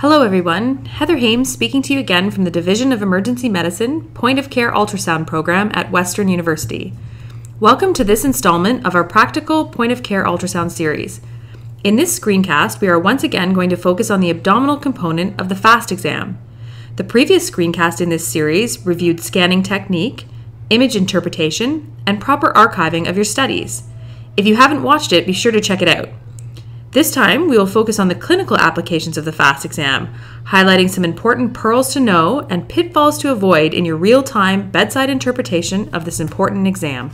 Hello, everyone. Heather Hames speaking to you again from the Division of Emergency Medicine Point of Care Ultrasound Program at Western University. Welcome to this installment of our Practical Point of Care Ultrasound series. In this screencast, we are once again going to focus on the abdominal component of the FAST exam. The previous screencast in this series reviewed scanning technique, image interpretation, and proper archiving of your studies. If you haven't watched it, be sure to check it out. This time, we will focus on the clinical applications of the FAST exam, highlighting some important pearls to know and pitfalls to avoid in your real time bedside interpretation of this important exam.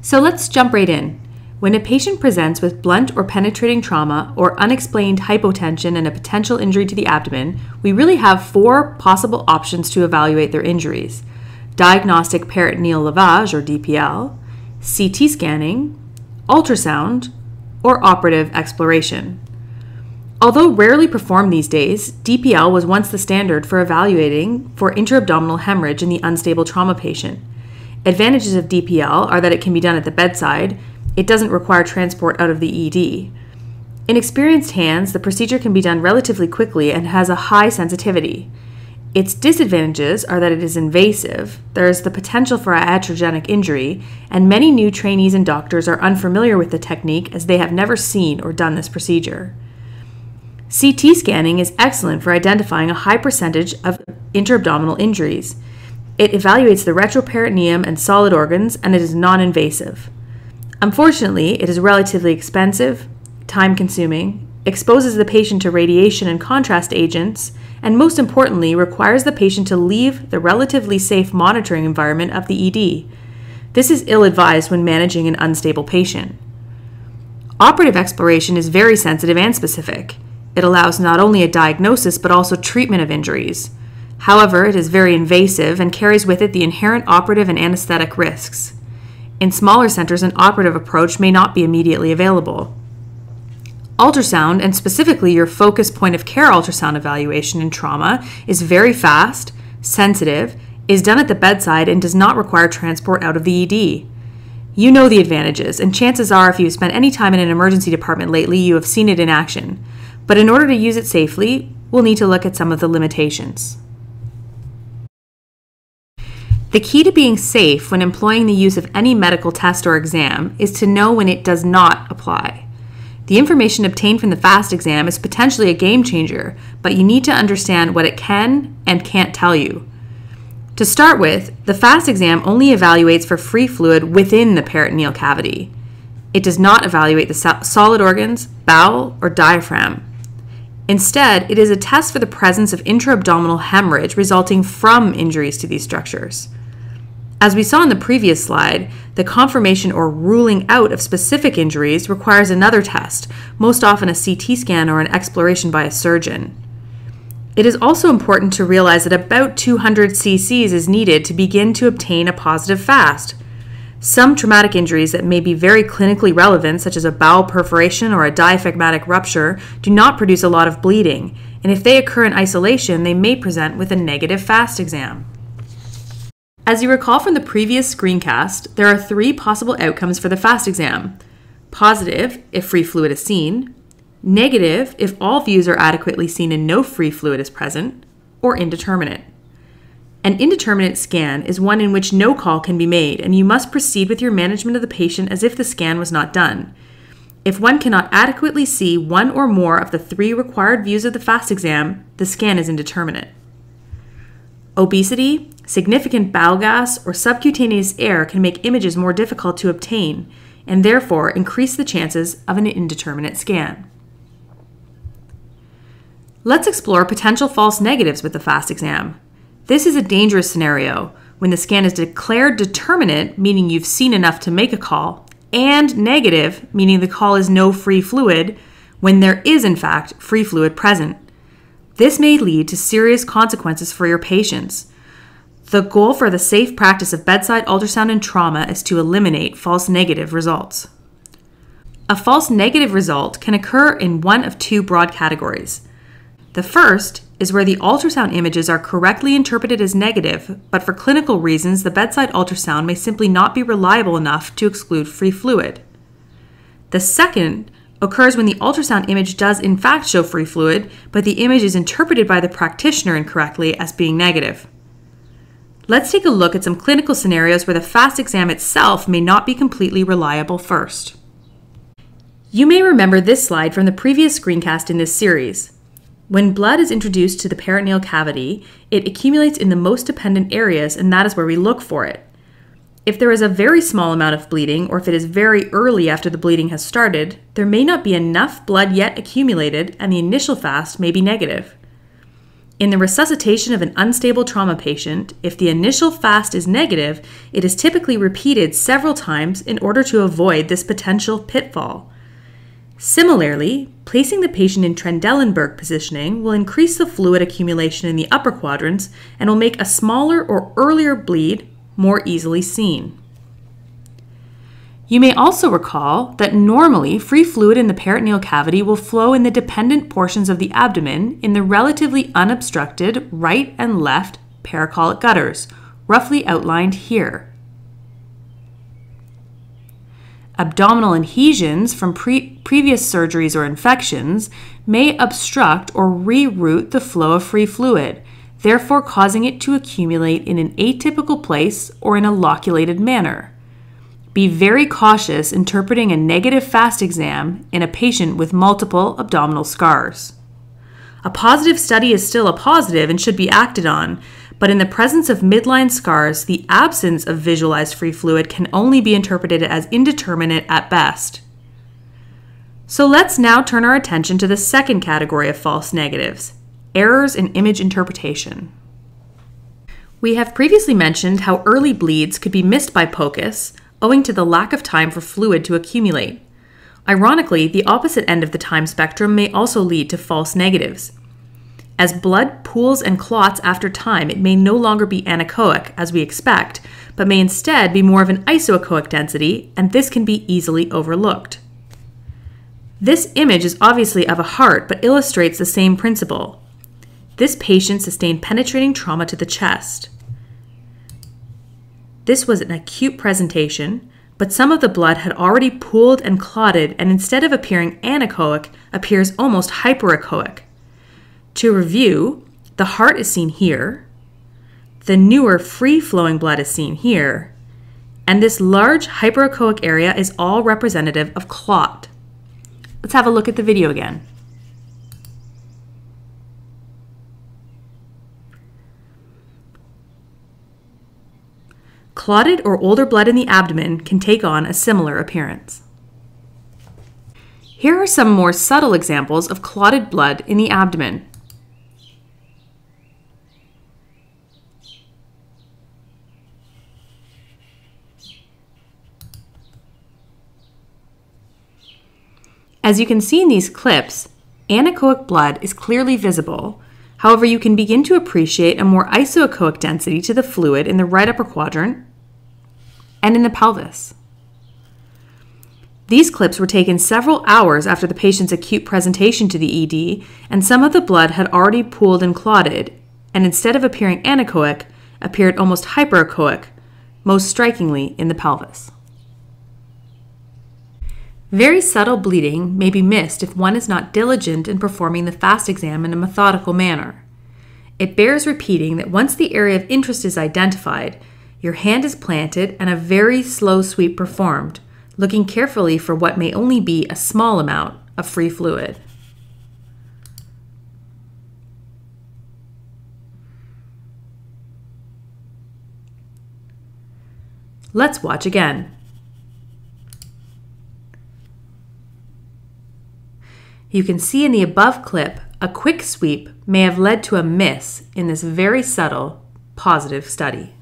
So let's jump right in. When a patient presents with blunt or penetrating trauma or unexplained hypotension and a potential injury to the abdomen, we really have four possible options to evaluate their injuries diagnostic peritoneal lavage or DPL, CT scanning, ultrasound, or operative exploration. Although rarely performed these days, DPL was once the standard for evaluating for intra-abdominal hemorrhage in the unstable trauma patient. Advantages of DPL are that it can be done at the bedside, it doesn't require transport out of the ED. In experienced hands, the procedure can be done relatively quickly and has a high sensitivity. Its disadvantages are that it is invasive, there is the potential for iatrogenic injury, and many new trainees and doctors are unfamiliar with the technique as they have never seen or done this procedure. CT scanning is excellent for identifying a high percentage of intra-abdominal injuries. It evaluates the retroperitoneum and solid organs and it is non invasive. Unfortunately, it is relatively expensive, time consuming, exposes the patient to radiation and contrast agents, and most importantly, requires the patient to leave the relatively safe monitoring environment of the ED. This is ill advised when managing an unstable patient. Operative exploration is very sensitive and specific. It allows not only a diagnosis but also treatment of injuries. However, it is very invasive and carries with it the inherent operative and anesthetic risks. In smaller centers, an operative approach may not be immediately available. Ultrasound, and specifically your focus point of care ultrasound evaluation in trauma, is very fast, sensitive, is done at the bedside, and does not require transport out of the ED. You know the advantages, and chances are, if you've spent any time in an emergency department lately, you have seen it in action. But in order to use it safely, we'll need to look at some of the limitations. The key to being safe when employing the use of any medical test or exam is to know when it does not apply. The information obtained from the FAST exam is potentially a game changer, but you need to understand what it can and can't tell you. To start with, the FAST exam only evaluates for free fluid within the peritoneal cavity. It does not evaluate the solid organs, bowel, or diaphragm. Instead, it is a test for the presence of intra-abdominal hemorrhage resulting from injuries to these structures. As we saw in the previous slide, the confirmation or ruling out of specific injuries requires another test, most often a CT scan or an exploration by a surgeon. It is also important to realize that about 200 cc's is needed to begin to obtain a positive FAST. Some traumatic injuries that may be very clinically relevant, such as a bowel perforation or a diaphragmatic rupture, do not produce a lot of bleeding, and if they occur in isolation, they may present with a negative FAST exam. As you recall from the previous screencast, there are three possible outcomes for the FAST exam positive if free fluid is seen, negative if all views are adequately seen and no free fluid is present, or indeterminate. An indeterminate scan is one in which no call can be made, and you must proceed with your management of the patient as if the scan was not done. If one cannot adequately see one or more of the three required views of the FAST exam, the scan is indeterminate. Obesity, significant bowel gas, or subcutaneous air can make images more difficult to obtain and therefore increase the chances of an indeterminate scan. Let's explore potential false negatives with the FAST exam. This is a dangerous scenario when the scan is declared determinate, meaning you've seen enough to make a call, and negative, meaning the call is no free fluid, when there is in fact free fluid present. This may lead to serious consequences for your patients. The goal for the safe practice of bedside ultrasound in trauma is to eliminate false negative results. A false negative result can occur in one of two broad categories. The first is where the ultrasound images are correctly interpreted as negative, but for clinical reasons, the bedside ultrasound may simply not be reliable enough to exclude free fluid. The second occurs when the ultrasound image does in fact show free fluid, but the image is interpreted by the practitioner incorrectly as being negative. Let's take a look at some clinical scenarios where the FAST exam itself may not be completely reliable first. You may remember this slide from the previous screencast in this series. When blood is introduced to the peritoneal cavity, it accumulates in the most dependent areas, and that is where we look for it. If there is a very small amount of bleeding, or if it is very early after the bleeding has started, there may not be enough blood yet accumulated, and the initial fast may be negative. In the resuscitation of an unstable trauma patient, if the initial fast is negative, it is typically repeated several times in order to avoid this potential pitfall. Similarly, placing the patient in Trendelenburg positioning will increase the fluid accumulation in the upper quadrants and will make a smaller or earlier bleed more easily seen. You may also recall that normally free fluid in the peritoneal cavity will flow in the dependent portions of the abdomen in the relatively unobstructed right and left pericolic gutters, roughly outlined here. Abdominal adhesions from pre- previous surgeries or infections may obstruct or reroute the flow of free fluid, therefore causing it to accumulate in an atypical place or in a loculated manner. Be very cautious interpreting a negative FAST exam in a patient with multiple abdominal scars. A positive study is still a positive and should be acted on, but in the presence of midline scars, the absence of visualized free fluid can only be interpreted as indeterminate at best. So let's now turn our attention to the second category of false negatives errors in image interpretation. We have previously mentioned how early bleeds could be missed by POCUS owing to the lack of time for fluid to accumulate. Ironically, the opposite end of the time spectrum may also lead to false negatives. As blood pools and clots after time, it may no longer be anechoic, as we expect, but may instead be more of an isoechoic density, and this can be easily overlooked. This image is obviously of a heart, but illustrates the same principle. This patient sustained penetrating trauma to the chest. This was an acute presentation, but some of the blood had already pooled and clotted, and instead of appearing anechoic, appears almost hyperechoic. To review, the heart is seen here, the newer free flowing blood is seen here, and this large hyperechoic area is all representative of clot. Let's have a look at the video again. Clotted or older blood in the abdomen can take on a similar appearance. Here are some more subtle examples of clotted blood in the abdomen. As you can see in these clips, anechoic blood is clearly visible. However, you can begin to appreciate a more isoechoic density to the fluid in the right upper quadrant and in the pelvis. These clips were taken several hours after the patient's acute presentation to the ED, and some of the blood had already pooled and clotted, and instead of appearing anechoic, appeared almost hyperechoic, most strikingly in the pelvis. Very subtle bleeding may be missed if one is not diligent in performing the FAST exam in a methodical manner. It bears repeating that once the area of interest is identified, your hand is planted and a very slow sweep performed, looking carefully for what may only be a small amount of free fluid. Let's watch again. You can see in the above clip a quick sweep may have led to a miss in this very subtle positive study.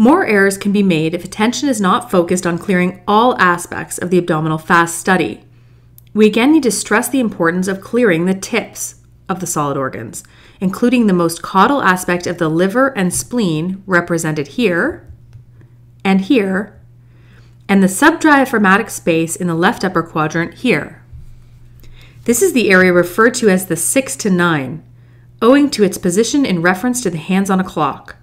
More errors can be made if attention is not focused on clearing all aspects of the abdominal fast study. We again need to stress the importance of clearing the tips of the solid organs, including the most caudal aspect of the liver and spleen represented here and here, and the subdiaphragmatic space in the left upper quadrant here. This is the area referred to as the 6 to 9, owing to its position in reference to the hands on a clock.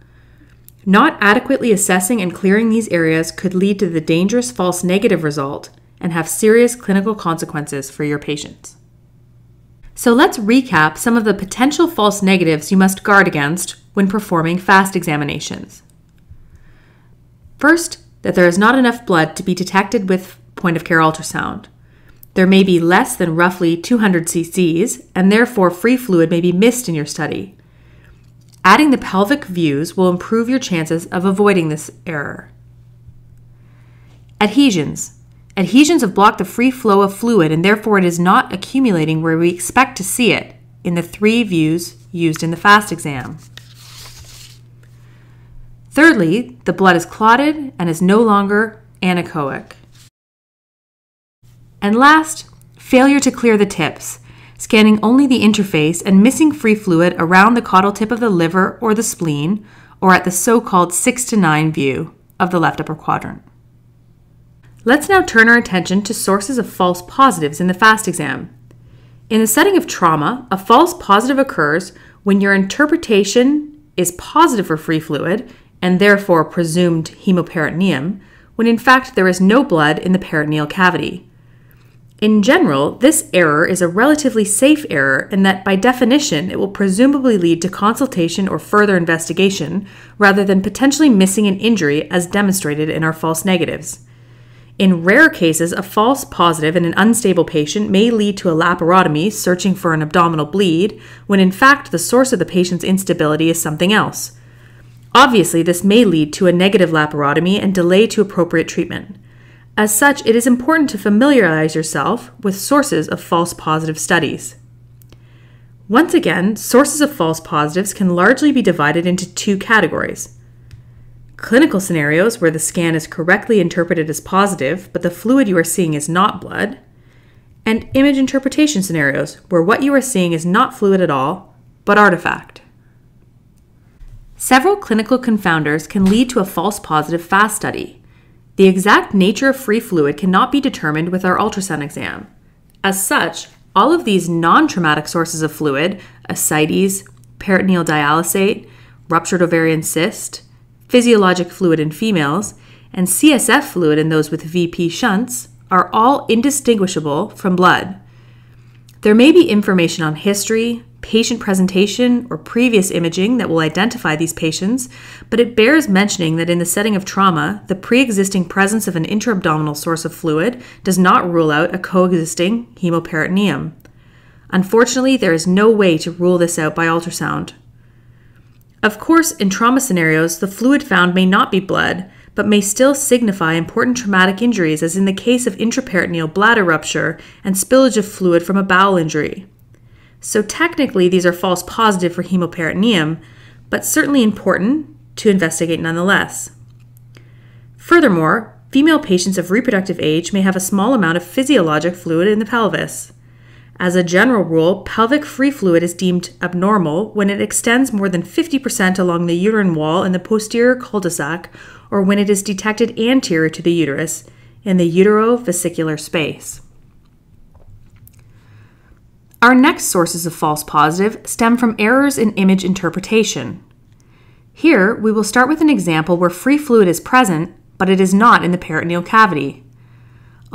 Not adequately assessing and clearing these areas could lead to the dangerous false negative result, and have serious clinical consequences for your patients. So let's recap some of the potential false negatives you must guard against when performing fast examinations. First, that there is not enough blood to be detected with point of care ultrasound. There may be less than roughly 200 cc's, and therefore free fluid may be missed in your study. Adding the pelvic views will improve your chances of avoiding this error. Adhesions. Adhesions have blocked the free flow of fluid and therefore it is not accumulating where we expect to see it in the three views used in the FAST exam. Thirdly, the blood is clotted and is no longer anechoic. And last, failure to clear the tips, scanning only the interface and missing free fluid around the caudal tip of the liver or the spleen, or at the so called 6 to 9 view of the left upper quadrant. Let's now turn our attention to sources of false positives in the FAST exam. In the setting of trauma, a false positive occurs when your interpretation is positive for free fluid and therefore presumed hemoperitoneum, when in fact there is no blood in the peritoneal cavity. In general, this error is a relatively safe error in that by definition it will presumably lead to consultation or further investigation rather than potentially missing an injury as demonstrated in our false negatives. In rare cases, a false positive in an unstable patient may lead to a laparotomy searching for an abdominal bleed, when in fact the source of the patient's instability is something else. Obviously, this may lead to a negative laparotomy and delay to appropriate treatment. As such, it is important to familiarize yourself with sources of false positive studies. Once again, sources of false positives can largely be divided into two categories clinical scenarios where the scan is correctly interpreted as positive, but the fluid you are seeing is not blood, and image interpretation scenarios where what you are seeing is not fluid at all, but artifact. Several clinical confounders can lead to a false positive FAST study. The exact nature of free fluid cannot be determined with our ultrasound exam. As such, all of these non traumatic sources of fluid, ascites, peritoneal dialysate, ruptured ovarian cyst, physiologic fluid in females, and CSF fluid in those with VP shunts are all indistinguishable from blood. There may be information on history, patient presentation, or previous imaging that will identify these patients, but it bears mentioning that in the setting of trauma, the pre existing presence of an intra-abdominal source of fluid does not rule out a coexisting hemoperitoneum. Unfortunately, there is no way to rule this out by ultrasound. Of course, in trauma scenarios, the fluid found may not be blood, but may still signify important traumatic injuries, as in the case of intraperitoneal bladder rupture and spillage of fluid from a bowel injury. So, technically, these are false positive for hemoperitoneum, but certainly important to investigate nonetheless. Furthermore, female patients of reproductive age may have a small amount of physiologic fluid in the pelvis. As a general rule, pelvic free fluid is deemed abnormal when it extends more than 50% along the uterine wall in the posterior cul de sac or when it is detected anterior to the uterus in the uterovesicular space. Our next sources of false positive stem from errors in image interpretation. Here, we will start with an example where free fluid is present, but it is not in the peritoneal cavity.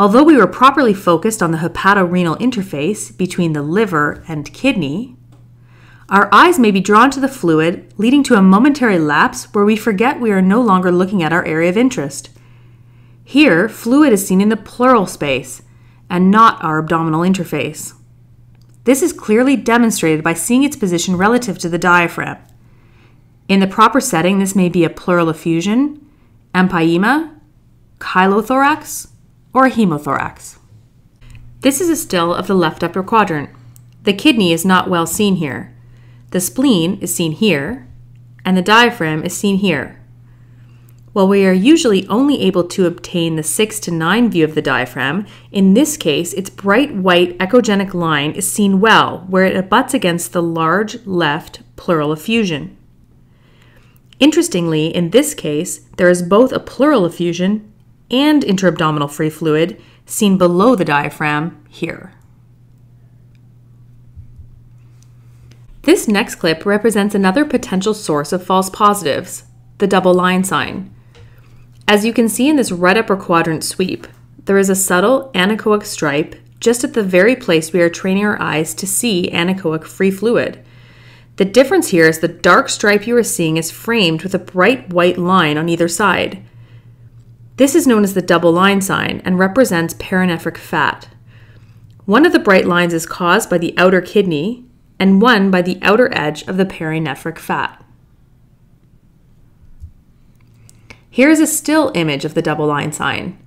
Although we were properly focused on the hepatorenal interface between the liver and kidney, our eyes may be drawn to the fluid, leading to a momentary lapse where we forget we are no longer looking at our area of interest. Here, fluid is seen in the pleural space and not our abdominal interface. This is clearly demonstrated by seeing its position relative to the diaphragm. In the proper setting, this may be a pleural effusion, empyema, chylothorax, or a hemothorax. This is a still of the left upper quadrant. The kidney is not well seen here. The spleen is seen here, and the diaphragm is seen here. While we are usually only able to obtain the 6 to 9 view of the diaphragm, in this case its bright white echogenic line is seen well where it abuts against the large left pleural effusion. Interestingly, in this case, there is both a pleural effusion and intra-abdominal free fluid seen below the diaphragm here. This next clip represents another potential source of false positives, the double line sign. As you can see in this right upper quadrant sweep, there is a subtle anechoic stripe just at the very place we are training our eyes to see anechoic free fluid. The difference here is the dark stripe you are seeing is framed with a bright white line on either side. This is known as the double line sign and represents paranephric fat. One of the bright lines is caused by the outer kidney, and one by the outer edge of the perinephric fat. Here is a still image of the double line sign.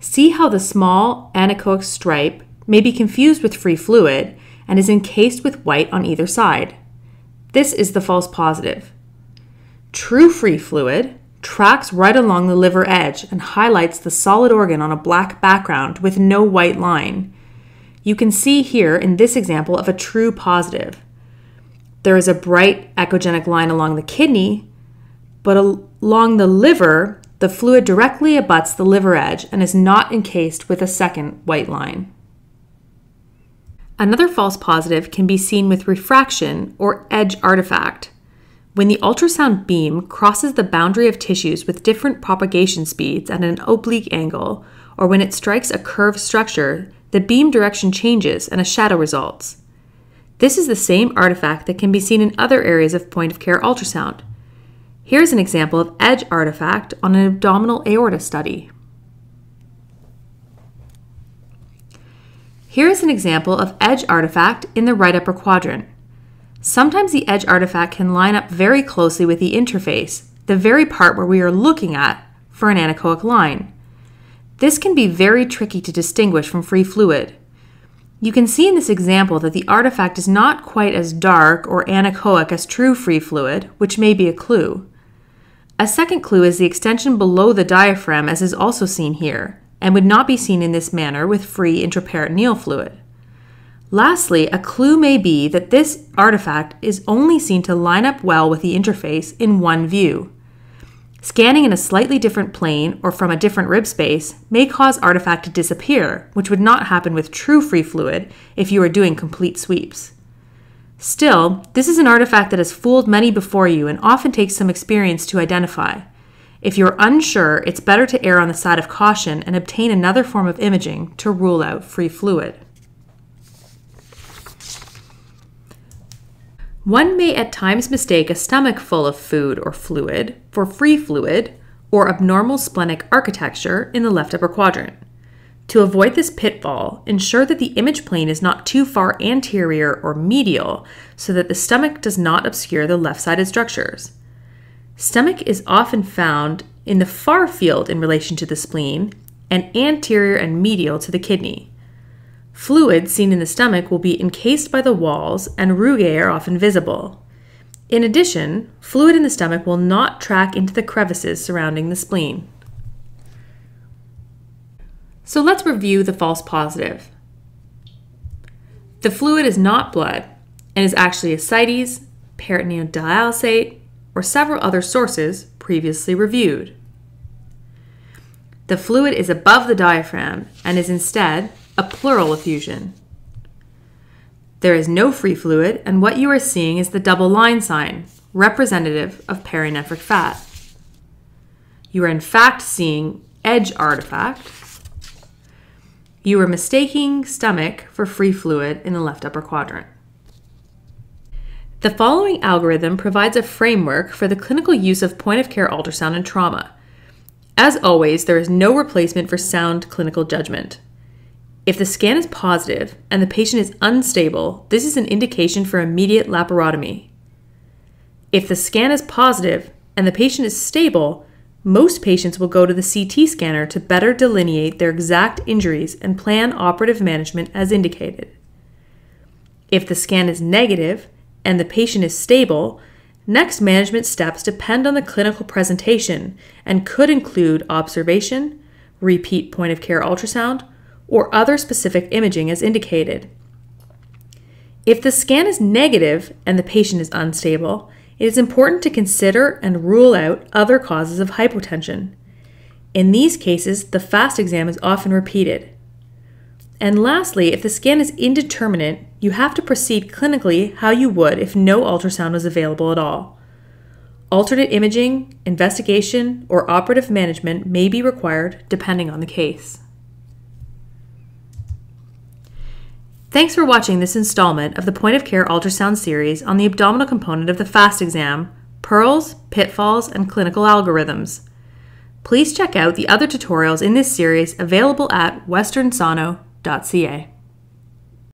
See how the small anechoic stripe may be confused with free fluid and is encased with white on either side. This is the false positive. True free fluid tracks right along the liver edge and highlights the solid organ on a black background with no white line. You can see here in this example of a true positive. There is a bright echogenic line along the kidney, but along the liver, the fluid directly abuts the liver edge and is not encased with a second white line. Another false positive can be seen with refraction or edge artifact. When the ultrasound beam crosses the boundary of tissues with different propagation speeds at an oblique angle, or when it strikes a curved structure, the beam direction changes and a shadow results. This is the same artifact that can be seen in other areas of point of care ultrasound. Here's an example of edge artifact on an abdominal aorta study. Here is an example of edge artifact in the right upper quadrant. Sometimes the edge artifact can line up very closely with the interface, the very part where we are looking at, for an anechoic line. This can be very tricky to distinguish from free fluid. You can see in this example that the artifact is not quite as dark or anechoic as true free fluid, which may be a clue. A second clue is the extension below the diaphragm as is also seen here and would not be seen in this manner with free intraperitoneal fluid. Lastly, a clue may be that this artifact is only seen to line up well with the interface in one view. Scanning in a slightly different plane or from a different rib space may cause artifact to disappear, which would not happen with true free fluid if you are doing complete sweeps. Still, this is an artifact that has fooled many before you and often takes some experience to identify. If you're unsure, it's better to err on the side of caution and obtain another form of imaging to rule out free fluid. One may at times mistake a stomach full of food or fluid for free fluid or abnormal splenic architecture in the left upper quadrant. To avoid this pitfall, ensure that the image plane is not too far anterior or medial so that the stomach does not obscure the left sided structures. Stomach is often found in the far field in relation to the spleen and anterior and medial to the kidney. Fluid seen in the stomach will be encased by the walls and rugae are often visible. In addition, fluid in the stomach will not track into the crevices surrounding the spleen. So let's review the false positive. The fluid is not blood and is actually ascites, peritoneal dialysate, or several other sources previously reviewed. The fluid is above the diaphragm and is instead a pleural effusion. There is no free fluid, and what you are seeing is the double line sign, representative of perinephric fat. You are in fact seeing edge artifact. You are mistaking stomach for free fluid in the left upper quadrant. The following algorithm provides a framework for the clinical use of point of care ultrasound in trauma. As always, there is no replacement for sound clinical judgment. If the scan is positive and the patient is unstable, this is an indication for immediate laparotomy. If the scan is positive and the patient is stable, most patients will go to the CT scanner to better delineate their exact injuries and plan operative management as indicated. If the scan is negative and the patient is stable, next management steps depend on the clinical presentation and could include observation, repeat point of care ultrasound, or other specific imaging as indicated. If the scan is negative and the patient is unstable, it is important to consider and rule out other causes of hypotension. In these cases, the FAST exam is often repeated. And lastly, if the scan is indeterminate, you have to proceed clinically how you would if no ultrasound was available at all. Alternate imaging, investigation, or operative management may be required depending on the case. Thanks for watching this installment of the Point of Care Ultrasound series on the abdominal component of the FAST exam, pearls, pitfalls, and clinical algorithms. Please check out the other tutorials in this series available at westernsono.ca.